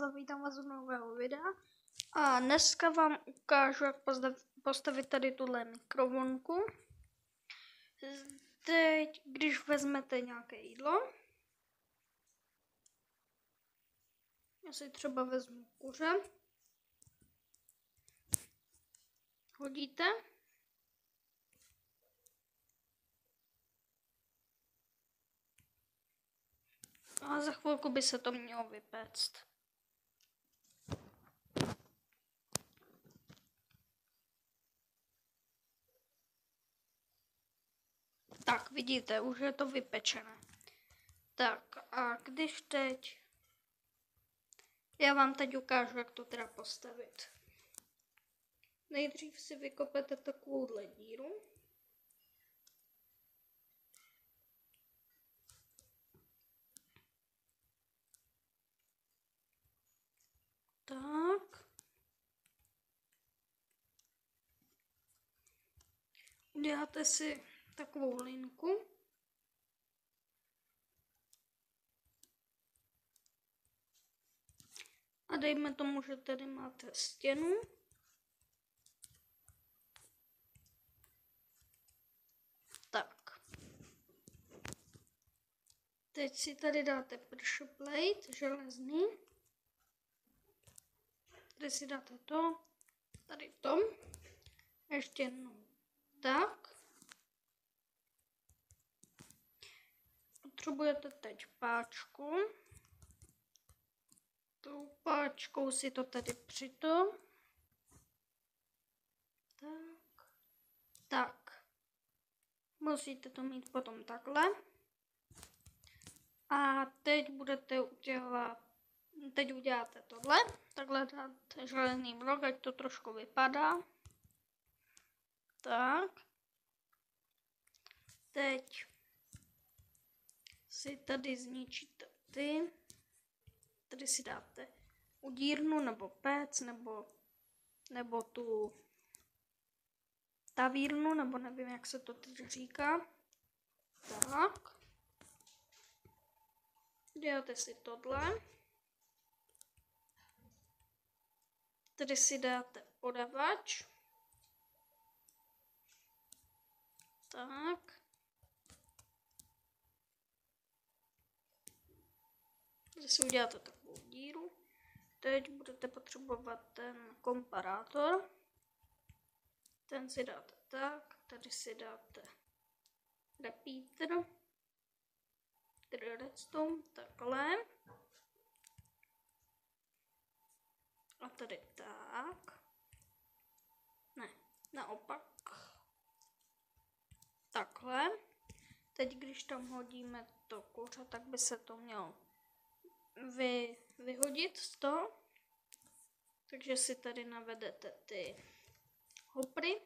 a vítám vás u nového videa. A dneska vám ukážu, jak postavit tady tuhle mikrovonku. Teď, když vezmete nějaké jídlo, já si třeba vezmu kuře, hodíte, A za chvilku by se to mělo vypéct. Tak, vidíte, už je to vypečené. Tak a když teď... Já vám teď ukážu, jak to teda postavit. Nejdřív si vykopete takovouhle díru. Tak. Uděláte si takovou linku. A dejme tomu, že tady máte stěnu. Tak. Teď si tady dáte pressure plate železný. Tady si dáte to, tady to, ještě jednou tak. Potřebujete teď páčku. Tou páčkou si to tady přito. Tak. Tak. Musíte to mít potom takhle. A teď budete udělat teď uděláte tohle, takhle dáte železný blok, ať to trošku vypadá. Tak. Teď si tady zničíte ty. Tady si dáte udírnu nebo pec nebo, nebo tu tavírnu, nebo nevím, jak se to teď říká. Tak. Děláte si tohle. Tady si dáte podavač. Tak. Tady si uděláte takovou díru. Teď budete potřebovat ten komparátor. Ten si dáte tak. Tady si dáte repeater. Tady redstone takhle. A tady tak. Ne, naopak. Takhle. Teď, když tam hodíme to kuře, tak by se to mělo vy, vyhodit z toho. Takže si tady navedete ty hopry.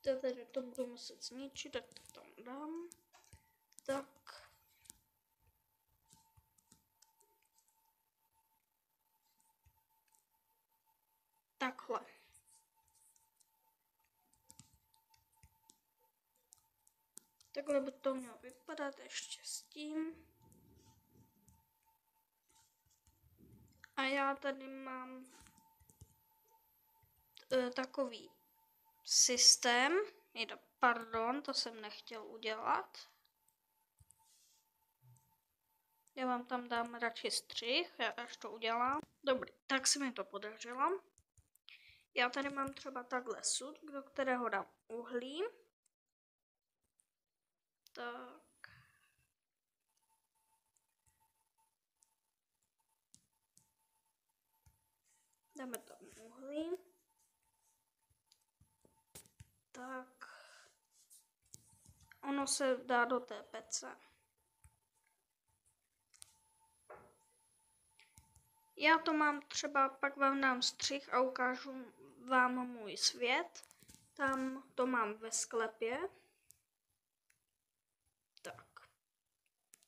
To tady to budu muset zničit, tak to tam dám tak. Takhle. Takhle by to mělo vypadat ještě s tím. A já tady mám e, takový systém. Pardon, to jsem nechtěl udělat. Já vám tam dám radši střih, já až to udělám. Dobrý, tak se mi to podařilo. Já tady mám třeba takhle sud, do kterého dám uhlí. Tak. Dáme tam uhlí. Tak. Ono se dá do té pece. Já to mám třeba, pak vám dám střih a ukážu vám můj svět. Tam to mám ve sklepě. Tak.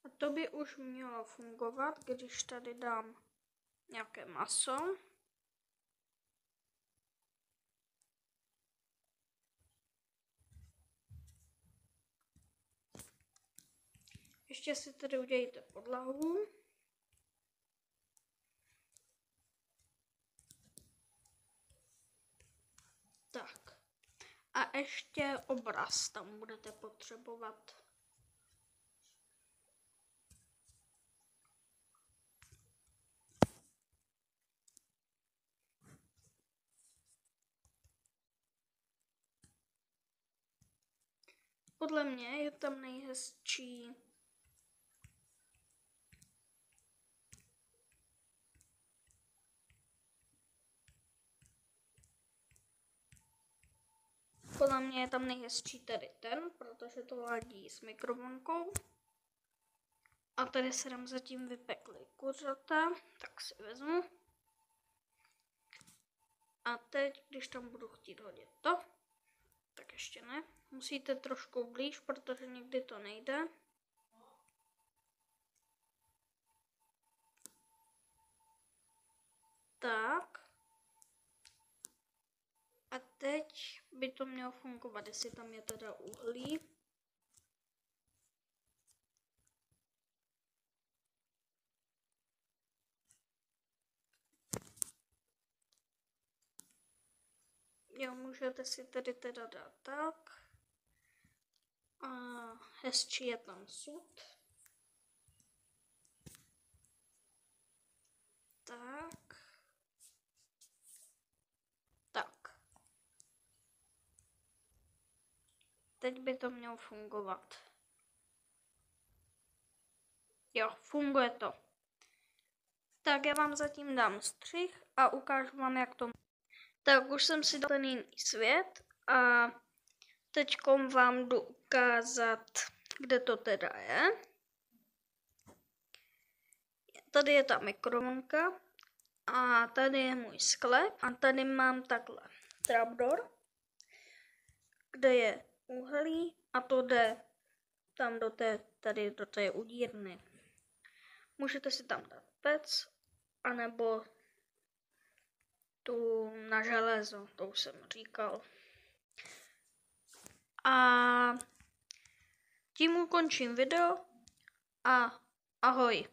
A to by už mělo fungovat, když tady dám nějaké maso. Ještě si tedy udělejte podlahu. Tak. A ještě obraz tam budete potřebovat. Podle mě je tam nejhezčí Podle mě je tam nejhezčí tady ten, protože to ladí s mikrovlnkou. A tady se nám zatím vypekly kuřata, tak si vezmu. A teď, když tam budu chtít hodit to, tak ještě ne. Musíte trošku blíž, protože někdy to nejde. Tak. A teď by to mělo fungovat, jestli tam je teda uhlí. Jo, můžete si tedy teda dát tak. A hezčí je tam sud. Tak. Tak. Teď by to mělo fungovat. Jo, funguje to. Tak já vám zatím dám střih a ukážu vám, jak to tak už jsem si dal ten jiný svět a teď vám jdu ukázat, kde to teda je. Tady je ta mikrovlnka a tady je můj sklep a tady mám takhle trapdoor, kde je uhlí a to jde tam do té, tady do té udírny. Můžete si tam dát pec, anebo tu na železo, to už jsem říkal. A tím ukončím video a ahoj.